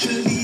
actually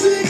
music.